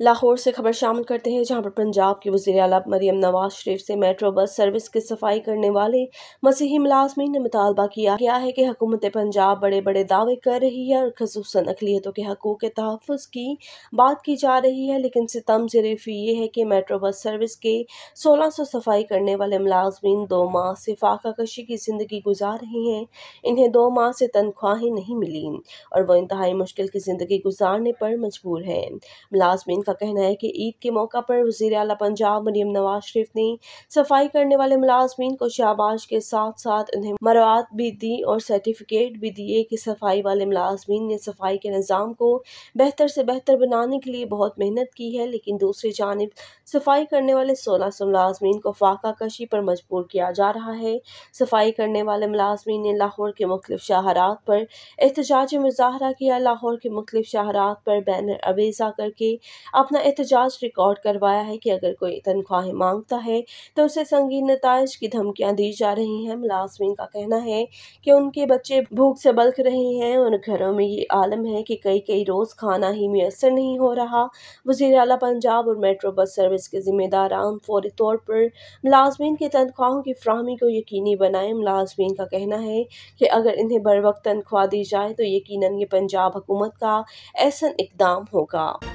لاہور سے خبر شامل کرتے ہیں جہاں پر پنجاب کی وزیر اعلیٰ مریم نواز شریف سے میٹرو بس سروس کی صفائی کرنے والے مسیحی ملازمین نے مطالبہ کیا گیا ہے کہ حکومت پنجاب بڑے بڑے دعوے کر رہی ہے اور خصوصاً اقلیتوں کے حقوق کے تحفظ کی بات کی جا رہی ہے۔ لیکن ستم ظریفی یہ ہے کہ میٹرو بس سروس کے سولہ سو صفائی کرنے والے ملازمین دو ماہ سے فاقہ کشی کی زندگی گزار رہے ہیں۔ انہیں دو ماہ سے تنخواہیں نہیں ملیں اور وہ انتہائی مشکل کی زندگی گزارنے پر مجبور ہیں۔ ملازمین کا کہنا ہے کہ عید کے موقع پر وزیر اعلیٰ پنجاب مریم نواز شریف نے صفائی کرنے والے ملازمین کو شاباش کے ساتھ ساتھ انہیں مروات بھی دی اور سرٹیفکیٹ بھی دیے کہ صفائی والے ملازمین نے صفائی کے نظام کو بہتر سے بہتر بنانے کے لیے بہت محنت کی ہے، لیکن دوسری جانب صفائی کرنے والے سولہ سو ملازمین کو فاقہ کشی پر مجبور کیا جا رہا ہے۔ صفائی کرنے والے ملازمین نے لاہور کے مختلف شاہرات پر احتجاجی مظاہرہ کیا۔ لاہور کے مختلف شاہرات پر بینر اویزہ کر کے اپنا احتجاج ریکارڈ کروایا ہے کہ اگر کوئی تنخواہیں مانگتا ہے تو اسے سنگین نتائج کی دھمکیاں دی جا رہی ہیں۔ ملازمین کا کہنا ہے کہ ان کے بچے بھوک سے بلک رہے ہیں۔ اور گھروں میں یہ عالم ہے کہ کئی کئی روز کھانا ہی میسر نہیں ہو رہا۔ وزیر اعلیٰ پنجاب اور میٹرو بس سروس کے ذمہ داران فوری طور پر ملازمین کی تنخواہوں کی فراہمی کو یقینی بنائیں۔ ملازمین کا کہنا ہے کہ اگر انہیں بر وقت تنخواہ دی جائے تو یقیناً یہ پنجاب حکومت کا احسن اقدام ہوگا۔